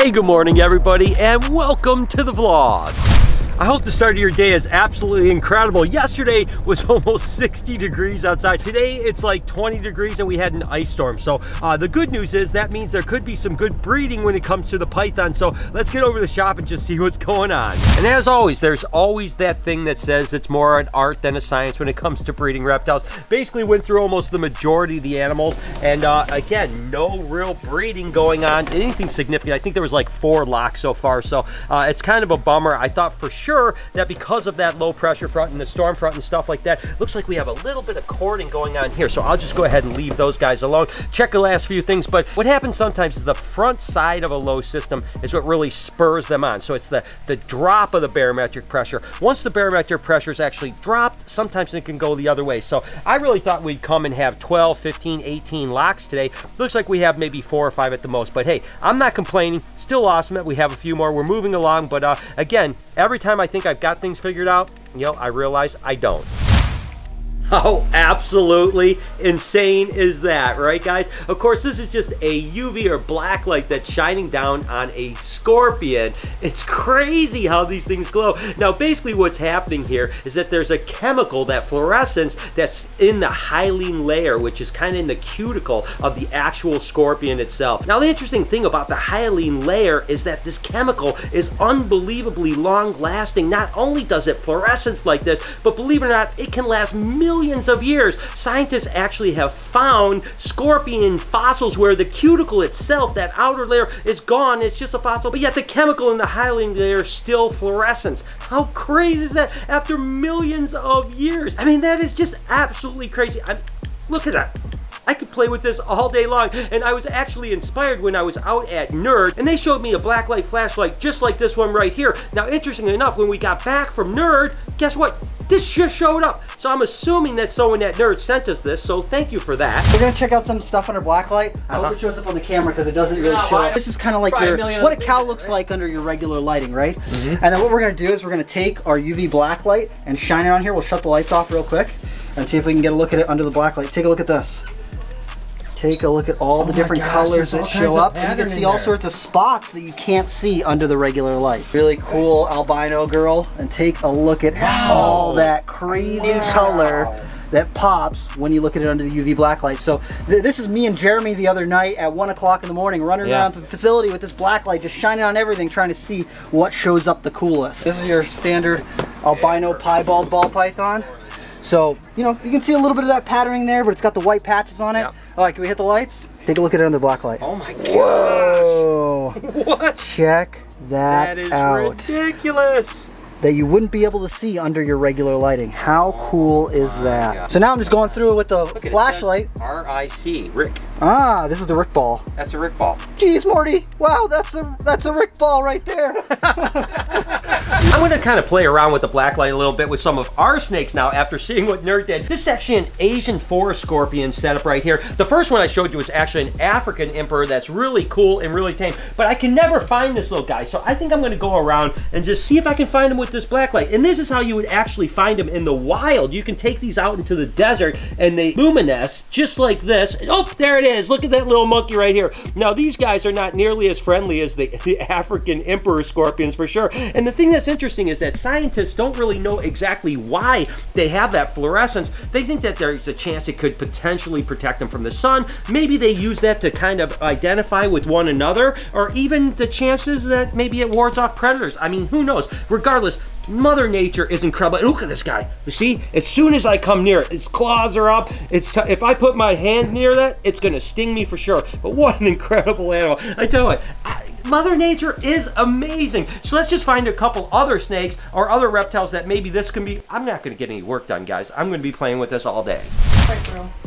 Hey, good morning everybody and welcome to the vlog. I hope the start of your day is absolutely incredible. Yesterday was almost 60 degrees outside. Today it's like 20 degrees and we had an ice storm. So uh, the good news is that means there could be some good breeding when it comes to the python. So let's get over to the shop and just see what's going on. And as always, there's always that thing that says it's more an art than a science when it comes to breeding reptiles. Basically went through almost the majority of the animals. And uh, again, no real breeding going on, anything significant. I think there was like four locks so far. So uh, it's kind of a bummer. I thought for sure sure that because of that low pressure front and the storm front and stuff like that, looks like we have a little bit of cording going on here. So I'll just go ahead and leave those guys alone. Check the last few things. But what happens sometimes is the front side of a low system is what really spurs them on. So it's the, the drop of the barometric pressure. Once the barometric pressure is actually dropped, sometimes it can go the other way. So I really thought we'd come and have 12, 15, 18 locks today. Looks like we have maybe four or five at the most. But hey, I'm not complaining. Still awesome that we have a few more. We're moving along. But uh, again, every time I think I've got things figured out, you know, I realize I don't. How absolutely insane is that, right guys? Of course, this is just a UV or black light that's shining down on a scorpion. It's crazy how these things glow. Now, basically what's happening here is that there's a chemical, that fluorescence, that's in the hyaline layer, which is kind of in the cuticle of the actual scorpion itself. Now, the interesting thing about the hyaline layer is that this chemical is unbelievably long lasting. Not only does it fluorescence like this, but believe it or not, it can last millions millions of years, scientists actually have found scorpion fossils where the cuticle itself, that outer layer, is gone. It's just a fossil, but yet the chemical in the hyaline layer still fluorescence. How crazy is that after millions of years? I mean, that is just absolutely crazy. I look at that. I could play with this all day long. And I was actually inspired when I was out at Nerd and they showed me a blacklight flashlight just like this one right here. Now, interestingly enough, when we got back from Nerd, guess what? This just showed up. So I'm assuming that someone at Nerd sent us this, so thank you for that. We're gonna check out some stuff under blacklight. I uh -huh. hope it uh-huh. shows up on the camera because it doesn't really show up. This is kind of like your, what a cow looks like under your regular lighting, right? Mm -hmm. And then what we're gonna do is we're gonna take our UV blacklight and shine it on here. We'll shut the lights off real quick and see if we can get a look at it under the blacklight. Take a look at this. Take a look at all the oh different gosh, colors that show up. And you can see all there. sorts of spots that you can't see under the regular light. Really cool albino girl. And take a look at wow. all that crazy wow. color that pops when you look at it under the UV black light. So th this is me and Jeremy the other night at one o'clock in the morning running yeah. around the facility with this black light just shining on everything trying to see what shows up the coolest. This is your standard albino piebald ball python. So, you know, you can see a little bit of that patterning there, but it's got the white patches on it. Yeah. All right, can we hit the lights? Take a look at it under the black light. Oh my god. Whoa. what? Check that, that is out. ridiculous that you wouldn't be able to see under your regular lighting. How cool is that? So now I'm just going through it with the Look flashlight. R-I-C, Rick. Ah, this is the Rick ball. That's a Rick ball. Jeez, Morty. Wow, that's a that's a Rick ball right there. I'm gonna kind of play around with the black light a little bit with some of our snakes now after seeing what Nerd did. This is actually an Asian forest scorpion setup right here. The first one I showed you was actually an African emperor that's really cool and really tame, but I can never find this little guy. So I think I'm gonna go around and just see if I can find him with this blacklight. And this is how you would actually find them in the wild. You can take these out into the desert and they luminesce just like this. Oh, there it is. Look at that little monkey right here. Now, these guys are not nearly as friendly as the, the African emperor scorpions for sure. And the thing that's interesting is that scientists don't really know exactly why they have that fluorescence. They think that there's a chance it could potentially protect them from the sun. Maybe they use that to kind of identify with one another, or even the chances that maybe it wards off predators. I mean, who knows? Regardless, Mother Nature is incredible. And look at this guy. You see, as soon as I come near it, its claws are up. It's if I put my hand near that, it's gonna sting me for sure. But what an incredible animal! I tell you what. I, Mother Nature is amazing. So let's just find a couple other snakes or other reptiles that maybe this can be. I'm not going to get any work done, guys. I'm going to be playing with this all day.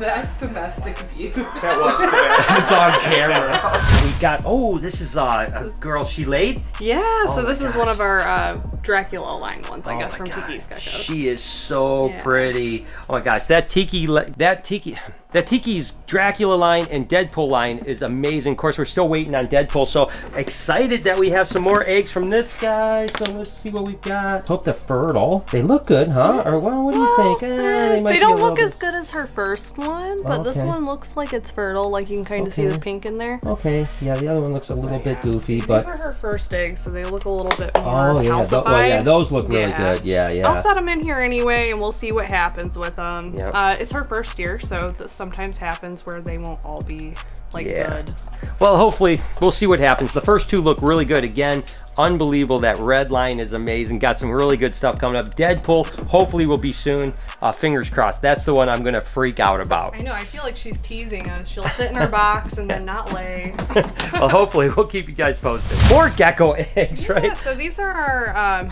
That's domestic abuse. That was domestic. it's on camera. We got, oh, this is uh, a girl she laid? Yeah, oh so this is one of our uh, Dracula line ones, I oh guess, from God. Tiki's She is so yeah. pretty. Oh my gosh, that Tiki, that Tiki, That Tiki's Dracula line and Deadpool line is amazing. Of course, we're still waiting on Deadpool, so excited that we have some more eggs from this guy. So let's see what we've got. Hope they're fertile. They look good, huh? Or well, what do you Well, think? Eh, might they don't look as good as her first one, but this one looks like it's fertile. Like you can kind of see the pink in there. Okay, yeah, the other one looks a little bit goofy, but These but are her first eggs, so they look a little bit more oh yeah, calcified. tho- well, yeah, those look really Yeah. good. Yeah, yeah. I'll set them in here anyway, and we'll see what happens with them. Yep. Uh, it's her first year, so this sometimes happens where they won't all be like Yeah. good. Well, hopefully we'll see what happens. The first two look really good. Again, unbelievable. That red line is amazing. Got some really good stuff coming up. Deadpool hopefully will be soon. Uh, fingers crossed. That's the one I'm gonna freak out about. I know. I feel like she's teasing us. She'll sit in her box and then not lay. well, hopefully we'll keep you guys posted. More gecko eggs, right? Yeah, right? so these are our, um,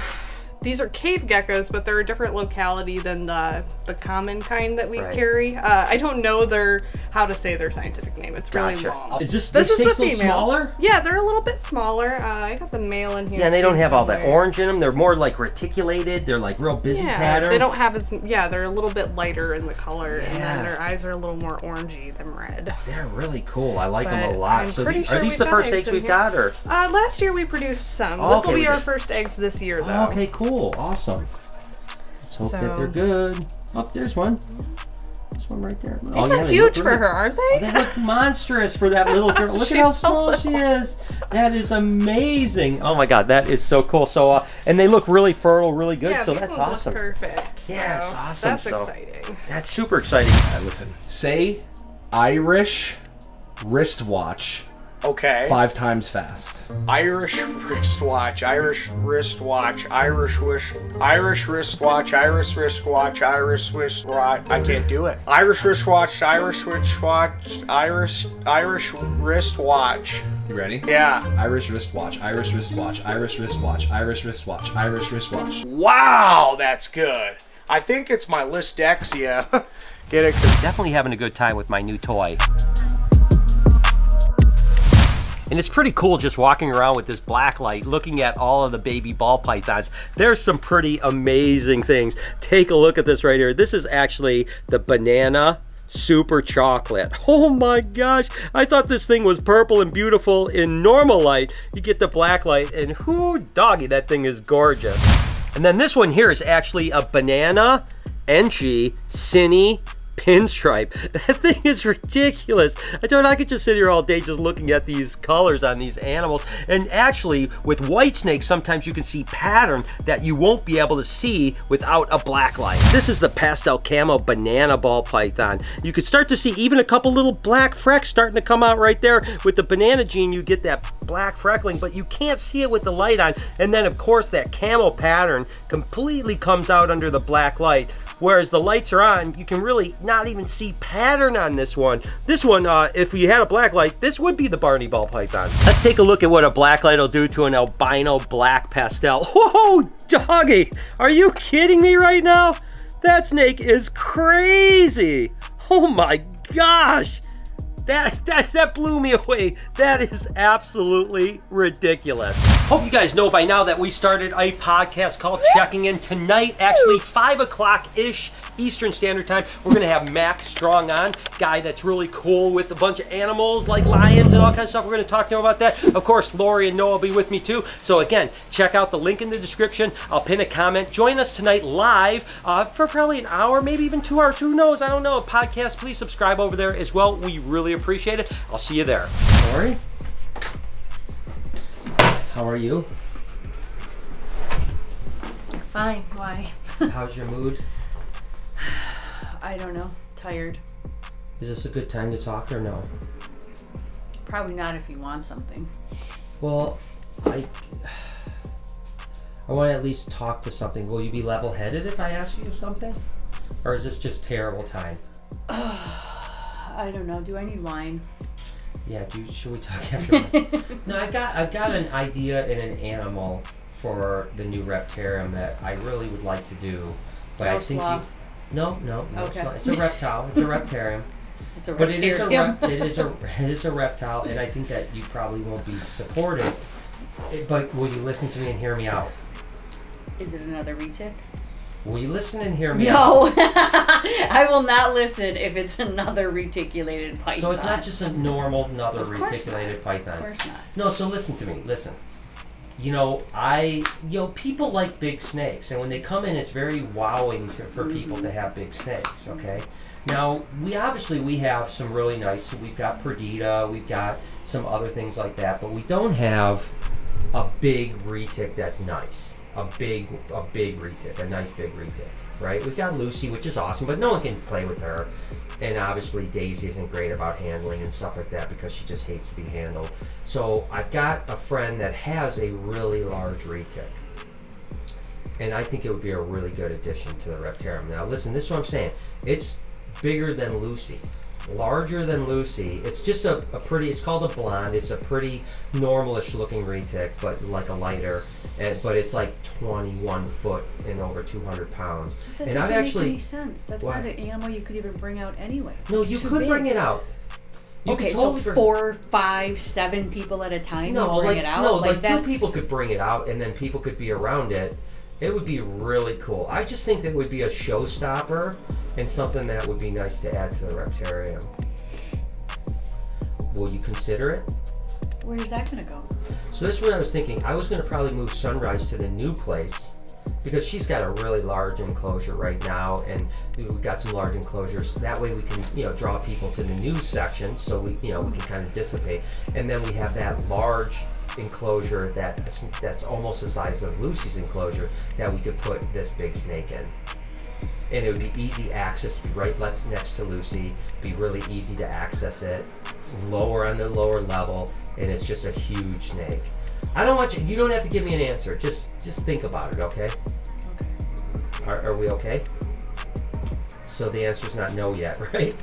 these are cave geckos, but they're a different locality than the the common kind that we Right. carry. Uh, I don't know their how to say their scientific name. It's really Gotcha. long. Is this, This this is the female. smaller? Yeah, they're a little bit smaller. Uh, I got the male in here. Yeah, and they don't too have all that orange in them. They're more like reticulated. They're like real busy Yeah, pattern. they don't have as yeah. They're a little bit lighter in the color, and Yeah. then their eyes are a little more orangey than red. They're really cool. I like them a lot. I'm so pretty the- sure are these we've the first eggs eggs we've here. got, or? Uh, last year we produced some. Oh, this okay, will we be our did. first eggs this year, though. Oh, okay, cool, awesome. Let's hope that they're good. Oh, there's one. This one right there. These oh, are yeah, they look huge for her, aren't Oh, they? they look monstrous for that little girl. Look at She's how so small she is. That is amazing. Oh my god, that is so cool. So, uh, and they look really fertile, really good. yeah, so these that's ones awesome. look perfect. Yeah, so it's awesome, That's so- exciting. That's super exciting. All right, listen. Say Irish wristwatch Okay. five times fast. Irish wristwatch, Irish wristwatch, Irish wish, Irish wristwatch, Irish wristwatch, Irish wristwatch. I can't do it. Irish wristwatch, Irish wristwatch, Irish Irish wristwatch. You ready? Yeah. Irish wristwatch, Irish wristwatch, Irish wristwatch, Irish wristwatch, Irish wristwatch. Wow, that's good. I think it's my listexia. Get it? 'Cause Definitely having a good time with my new toy. And it's pretty cool just walking around with this black light, looking at all of the baby ball pythons. There's some pretty amazing things. Take a look at this right here. This is actually the banana super chocolate. Oh my gosh. I thought this thing was purple and beautiful in normal light. You get the black light and whoo doggy, that thing is gorgeous. And then this one here is actually a banana Enchi Cine pinstripe. That thing is ridiculous. I thought I could just sit here all day just looking at these colors on these animals. And actually, with white snakes, sometimes you can see pattern that you won't be able to see without a black light. This is the pastel camo banana ball python. You could start to see even a couple little black frecks starting to come out right there. With the banana gene, you get that black freckling, but you can't see it with the light on. And then, of course, that camo pattern completely comes out under the black light. Whereas the lights are on, you can really not even see pattern on this one. This one, uh, if we had a black light, this would be the Barney Ball Python. Let's take a look at what a black light will do to an albino black pastel. Whoa, doggy, are you kidding me right now? That snake is crazy. Oh my gosh. That, that that blew me away. That is absolutely ridiculous. Hope you guys know by now that we started a podcast called Checking In tonight. Actually, five o'clock ish Eastern Standard Time. We're gonna have Max Strong on, guy that's really cool with a bunch of animals like lions and all kinds of stuff. We're gonna talk to him about that. Of course, Lori and Noah will be with me too. So again, check out the link in the description. I'll pin a comment. Join us tonight live uh, for probably an hour, maybe even two hours. Who knows? I don't know. A podcast. Please subscribe over there as well. We really appreciate it. I'll see you there. Lori, how are you? Fine. Why? How's your mood? I don't know. Tired. Is this a good time to talk or no? Probably not if you want something. Well, I I want to at least talk to something. Will you be level-headed if I ask you something? Or is this just terrible time? I don't know. Do I need wine? Yeah, do, should we talk after? no, I got I've got an idea in an animal for the new reptarium that I really would like to do, but I think sloth. you, no, no, no, it's, not. it's a reptile. It's a reptarium, It's a but it is a reptarium. rep, it is a it is a reptile, and I think that you probably won't be supportive. But will you listen to me and hear me out? Is it another retic? Will you listen and hear me? No, I will not listen if it's another reticulated python. So it's not just a normal another Of reticulated python. Of course not. No, so listen to me. Listen. You know, I you know people like big snakes, and when they come in, it's very wowing to, for people to mm-hmm. have big snakes. Okay. Now we obviously we have some really nice. So we've got Perdita, we've got some other things like that, but we don't have a big retic that's nice. A big a big retic, a nice big retic, right? We've got Lucy, which is awesome, but no one can play with her. And obviously Daisy isn't great about handling and stuff like that because she just hates to be handled. So I've got a friend that has a really large retic. And I think it would be a really good addition to the Reptarium. Now listen, this is what I'm saying. It's bigger than Lucy. Larger than Lucy. It's just a, a pretty, it's called a blonde. It's a pretty normalish looking retic, but like a lighter. And, but it's like 21 foot and over 200 pounds. That and doesn't I've make actually. any sense. That's What? not an animal you could even bring out anyway. No, It's you could big. bring it out. You okay, could totally so four, five, seven people at a time No, bring like it out. no, like, like, that's two people could bring it out, and then people could be around it. It would be really cool. I just think that would be a showstopper and something that would be nice to add to the Reptarium. Will you consider it? Where's that gonna go? So this is what I was thinking. I was going to probably move Sunrise to the new place because she's got a really large enclosure right now, and we've got some large enclosures. That way we can, you know, draw people to the new section, so we, you know, we can kind of dissipate, and then we have that large enclosure that that's almost the size of Lucy's enclosure that we could put this big snake in. And it would be easy access, be right next to Lucy, be really easy to access it. It's lower on the lower level, and it's just a huge snake. I don't want you. You don't have to give me an answer. Just just think about it, okay? Okay. Are, are we okay? So the answer's not no yet, right?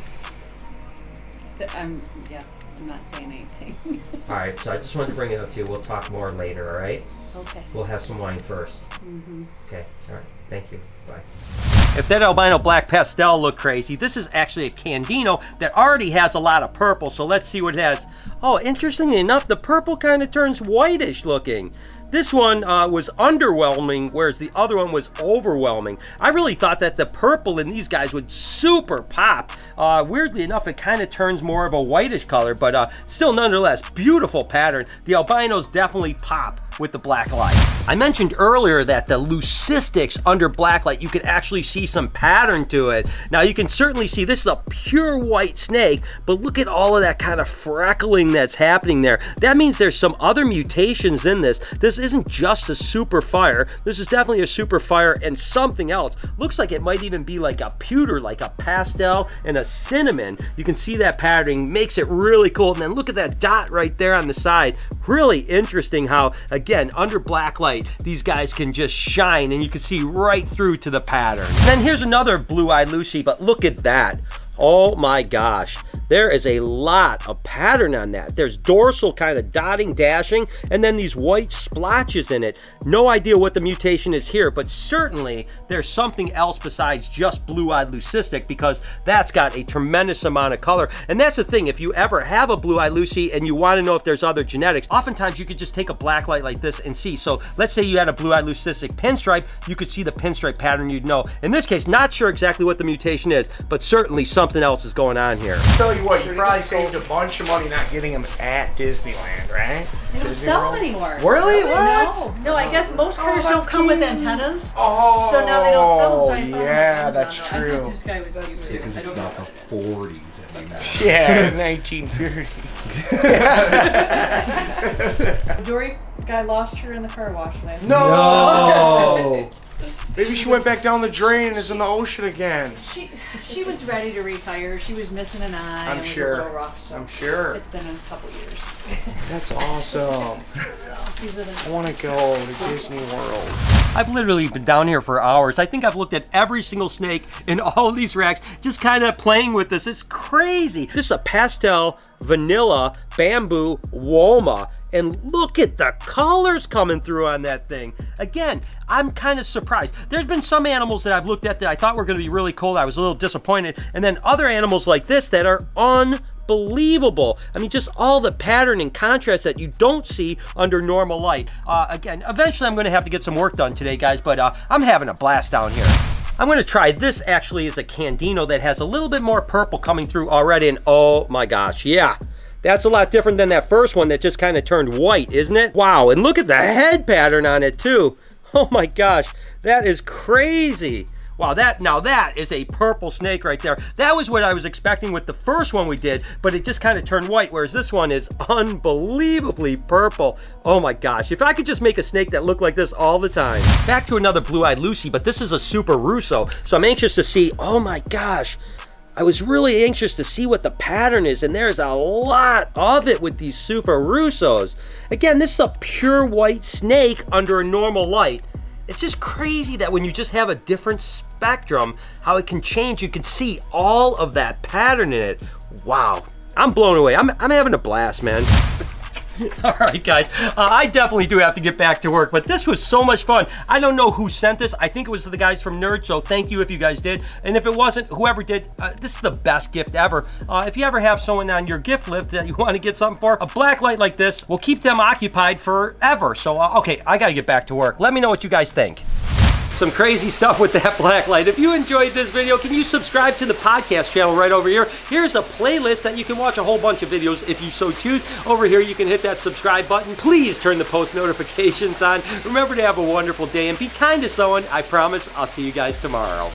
I'm yeah. I'm not saying anything. All right. So I just wanted to bring it up to you. We'll talk more later. All right. okay. We'll have some wine 1st Mm-hmm. Okay. All right. Thank you. Bye. If that albino black pastel looked crazy, this is actually a Candino that already has a lot of purple, so let's see what it has. Oh, interestingly enough, the purple kind of turns whitish looking. This one uh, was underwhelming, whereas the other one was overwhelming. I really thought that the purple in these guys would super pop. Uh, weirdly enough, it kind of turns more of a whitish color, but uh, still nonetheless, beautiful pattern. The albinos definitely pop with the black light. I mentioned earlier that the leucistics under black light, you can actually see some pattern to it. Now you can certainly see this is a pure white snake, but look at all of that kind of freckling that's happening there. That means there's some other mutations in this. This isn't just a super fire. This is definitely a super fire and something else. Looks like it might even be like a pewter, like a pastel and a cinnamon. You can see that patterning makes it really cool. And then look at that dot right there on the side. Really interesting how, again, under black light, these guys can just shine and you can see right through to the pattern. And then here's another blue-eyed Lucy, but look at that. Oh my gosh, there is a lot of pattern on that. There's dorsal kind of dotting, dashing, and then these white splotches in it. No idea what the mutation is here, but certainly there's something else besides just blue-eyed leucistic because that's got a tremendous amount of color. And that's the thing, if you ever have a blue-eyed Lucy and you want to know if there's other genetics, oftentimes you could just take a black light like this and see. So let's say you had a blue-eyed leucistic pinstripe, you could see the pinstripe pattern you'd know. In this case, not sure exactly what the mutation is, but certainly something else is going on here. I'll Tell you what, you probably saved a bunch of money not getting them at Disneyland, right? They don't sell them anymore. Really? What? No, no. I guess most cars Oh, don't come with antennas. Oh, So now they don't sell them. So I found them on yeah, that's though. I true. think this guy was cute too. Because I it's don't the what 40s anymore. Yeah, 1930. Jory guy lost her in the car wash last No. Oh, Maybe she went back down the drain and is in the ocean again. She she was ready to retire. She was missing an eye. I'm sure. A little rough, so I'm sure. It's been a couple years. That's awesome. I want to go to Disney World. I've literally been down here for hours. I think I've looked at every single snake in all of these racks, just kind of playing with this. It's crazy. This is a pastel, vanilla, bamboo, woma. And look at the colors coming through on that thing. Again, I'm kind of surprised. There's been some animals that I've looked at that I thought were going to be really cool. I was a little disappointed. And then other animals like this that are unbelievable. I mean, just all the pattern and contrast that you don't see under normal light. Uh, again, eventually I'm going to have to get some work done today, guys, but uh, I'm having a blast down here. I'm going to try this actually as a Candino that has a little bit more purple coming through already, and oh my gosh, yeah. That's a lot different than that first one that just kind of turned white, isn't it? Wow, and look at the head pattern on it too. Oh my gosh, that is crazy. Wow, that now that is a purple snake right there. That was what I was expecting with the first one we did, but it just kind of turned white, whereas this one is unbelievably purple. Oh my gosh, if I could just make a snake that looked like this all the time. Back to another blue-eyed Lucy, but this is a Super Russo, so I'm anxious to see, oh my gosh, I was really anxious to see what the pattern is, and there's a lot of it with these Super Russos. Again, this is a pure white snake under a normal light. It's just crazy that when you just have a different spectrum, how it can change. You can see all of that pattern in it. Wow. I'm blown away. I'm, I'm having a blast, man. All right, guys. Uh, I definitely do have to get back to work, but this was so much fun. I don't know who sent this. I think it was the guys from Nerd, so thank you if you guys did. And if it wasn't, whoever did, uh, this is the best gift ever. Uh, if you ever have someone on your gift list that you want to get something for, a black light like this will keep them occupied forever. So, uh, okay, I got to get back to work. Let me know what you guys think some crazy stuff with that black light. If you enjoyed this video, can you subscribe to the podcast channel right over here? Here's a playlist that you can watch a whole bunch of videos if you so choose. Over here, you can hit that subscribe button. Please turn the post notifications on. Remember to have a wonderful day and be kind to someone. I promise I'll see you guys tomorrow.